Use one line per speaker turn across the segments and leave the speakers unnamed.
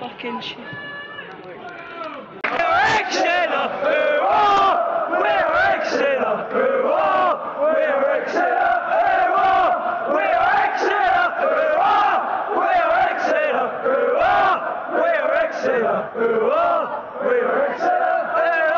fucking shit. We're excellent, hurrah! We're excellent, hurrah! We're excellent, hurrah! We're excellent, hurrah! We're excellent, hurrah! We're excellent, hurrah! We're excellent, hurrah!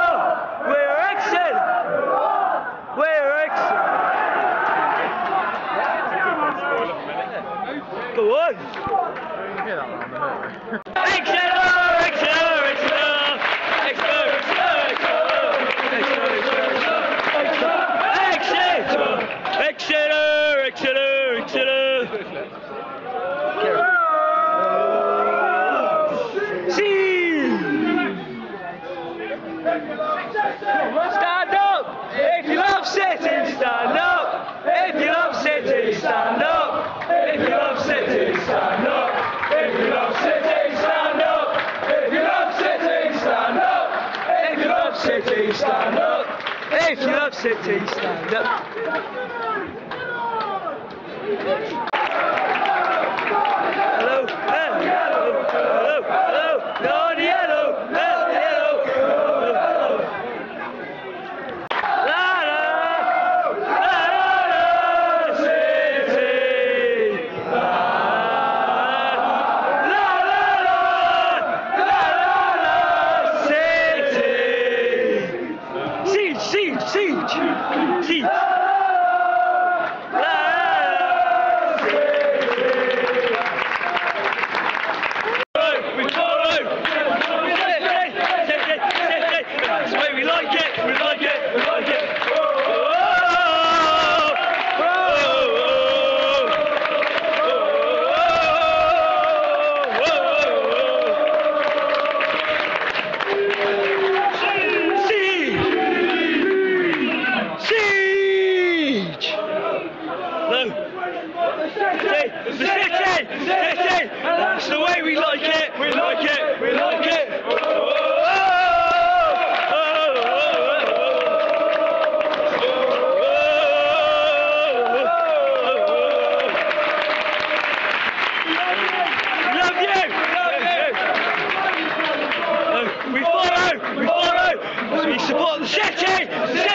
set taste. That Sim, sim. What? City! City!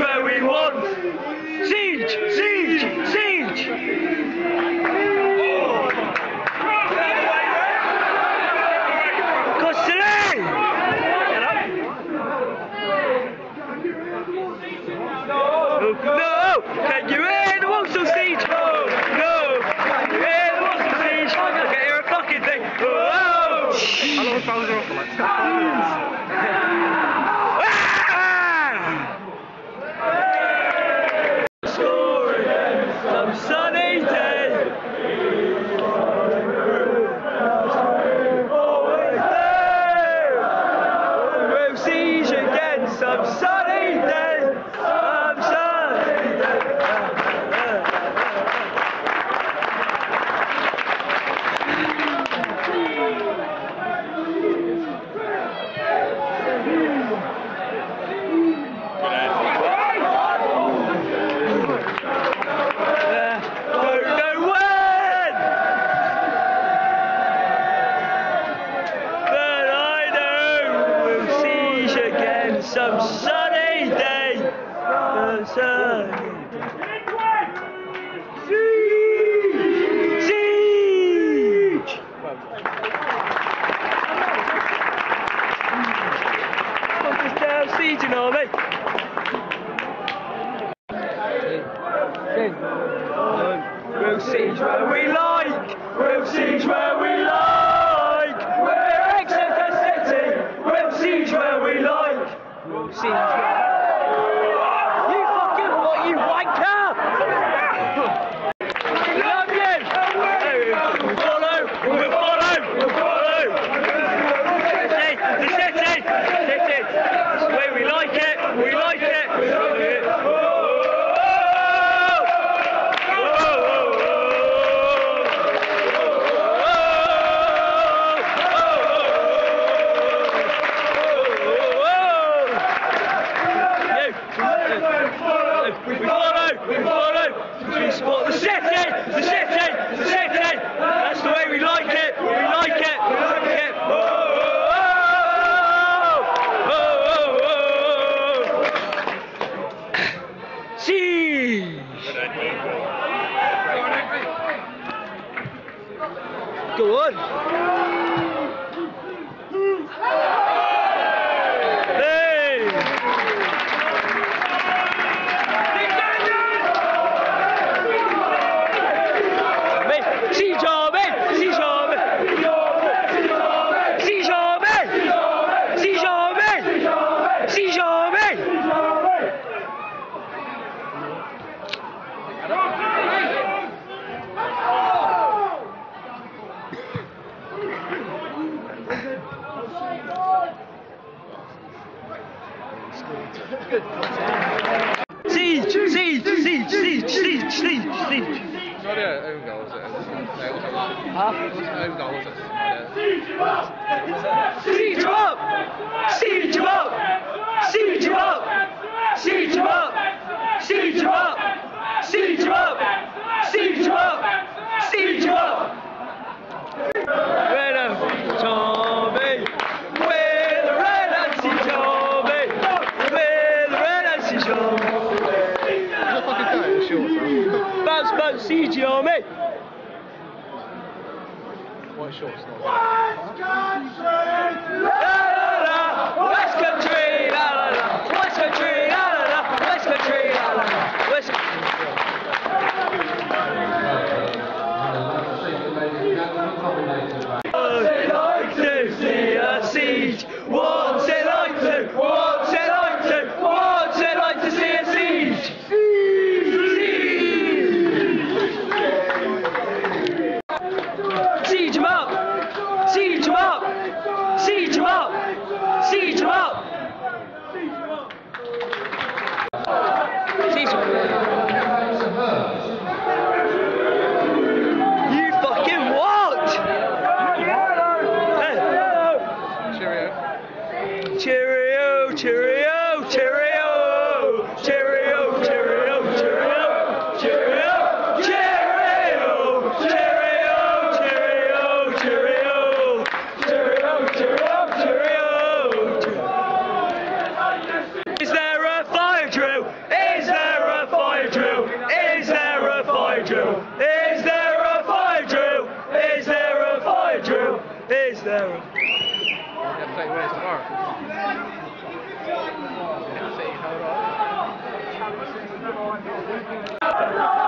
where we But the city, the city, the city.
Ha?
Şiir cevap! Şiir cevap! Şiir cevap! Şiir cevap! Şiir cevap! Şiir cevap! Şiir cevap! Şiir cevap!
shorts. What country? Lord.